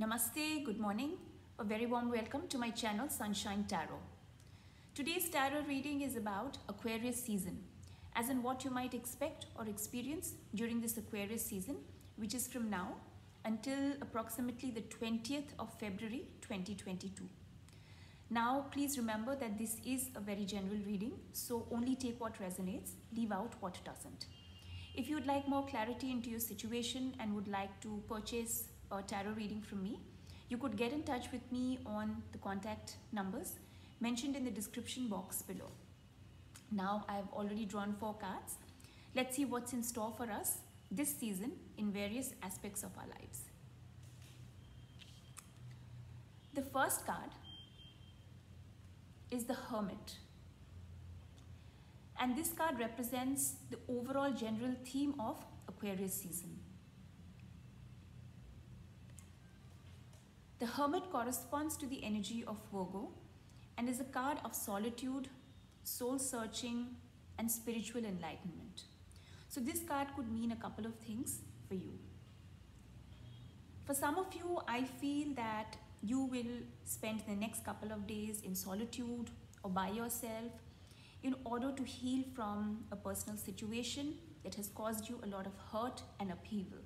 Namaste, good morning. A very warm welcome to my channel Sunshine Tarot. Today's tarot reading is about Aquarius season, as in what you might expect or experience during this Aquarius season, which is from now until approximately the 20th of February 2022. Now, please remember that this is a very general reading, so only take what resonates, leave out what doesn't. If you would like more clarity into your situation and would like to purchase a tarot reading from me, you could get in touch with me on the contact numbers mentioned in the description box below. Now I have already drawn four cards. Let's see what's in store for us this season in various aspects of our lives. The first card is the Hermit. And this card represents the overall general theme of Aquarius season. The Hermit corresponds to the energy of Virgo and is a card of solitude, soul searching, and spiritual enlightenment. So, this card could mean a couple of things for you. For some of you, I feel that you will spend the next couple of days in solitude or by yourself in order to heal from a personal situation that has caused you a lot of hurt and upheaval.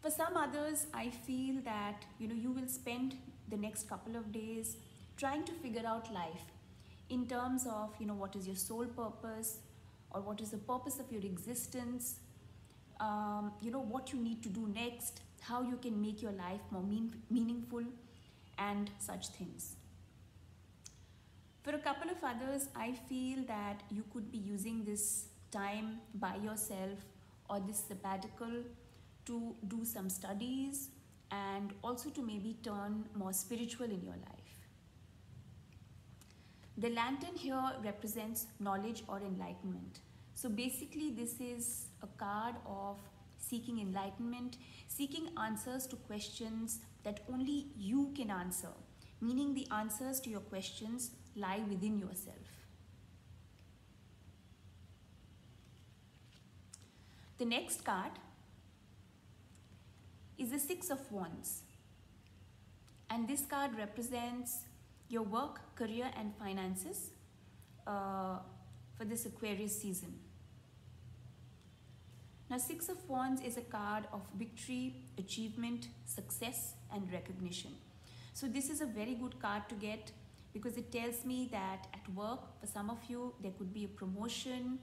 For some others, I feel that you know you will spend the next couple of days trying to figure out life in terms of you know what is your soul purpose or what is the purpose of your existence um, you know what you need to do next how you can make your life more mean, meaningful and such things. For a couple of others i feel that you could be using this time by yourself or this sabbatical to do some studies and also to maybe turn more spiritual in your life the lantern here represents knowledge or enlightenment. So basically this is a card of seeking enlightenment, seeking answers to questions that only you can answer, meaning the answers to your questions lie within yourself. The next card the Six of Wands. And this card represents your work, career, and finances uh, for this Aquarius season. Now, Six of Wands is a card of victory, achievement, success, and recognition. So, this is a very good card to get because it tells me that at work, for some of you, there could be a promotion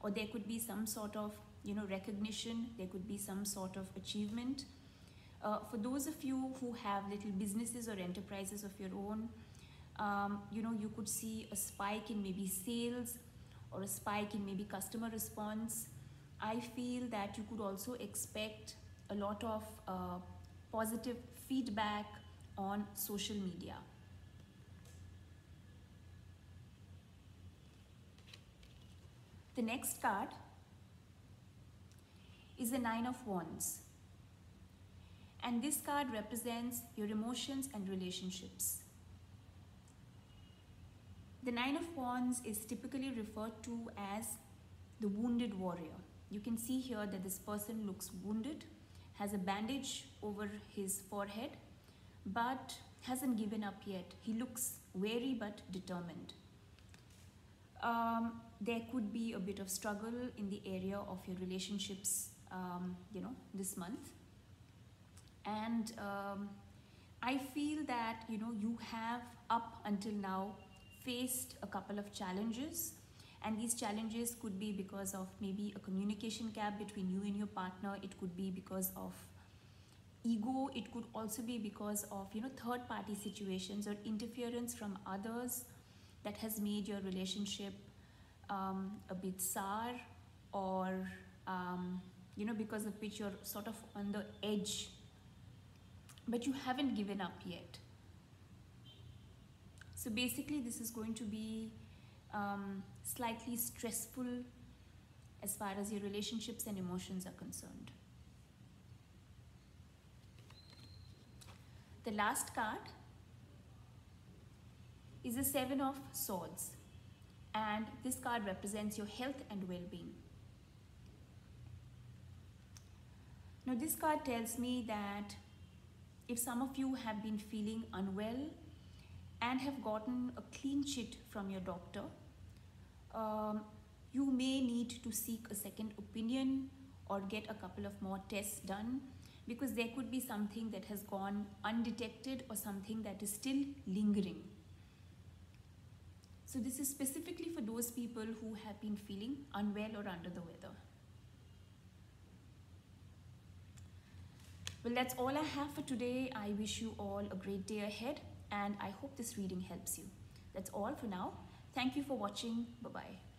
or there could be some sort of you know recognition there could be some sort of achievement uh, for those of you who have little businesses or enterprises of your own um, you know, you could see a spike in maybe sales or a spike in maybe customer response. I feel that you could also expect a lot of uh, positive feedback on social media. The next card is the Nine of Wands. And this card represents your emotions and relationships. The Nine of Wands is typically referred to as the wounded warrior. You can see here that this person looks wounded, has a bandage over his forehead, but hasn't given up yet. He looks wary but determined. Um, there could be a bit of struggle in the area of your relationships, um, you know, this month. And um, I feel that, you know, you have up until now faced a couple of challenges. And these challenges could be because of maybe a communication gap between you and your partner. It could be because of ego. It could also be because of you know third party situations or interference from others that has made your relationship um, a bit sour or um, you know because of which you're sort of on the edge but you haven't given up yet so basically this is going to be um, slightly stressful as far as your relationships and emotions are concerned. The last card is the Seven of Swords and this card represents your health and well-being. Now this card tells me that if some of you have been feeling unwell and have gotten a clean chit from your doctor, um, you may need to seek a second opinion or get a couple of more tests done because there could be something that has gone undetected or something that is still lingering. So this is specifically for those people who have been feeling unwell or under the weather. Well, that's all I have for today. I wish you all a great day ahead and I hope this reading helps you. That's all for now. Thank you for watching. Bye-bye.